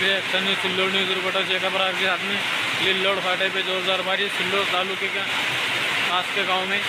पे रहे Sillod news reporter Shekhar आपके साथ में लिल्लोड फाटे पे जोरदार बारिश, सिल्लोड तालुके के, पास के गाँव में।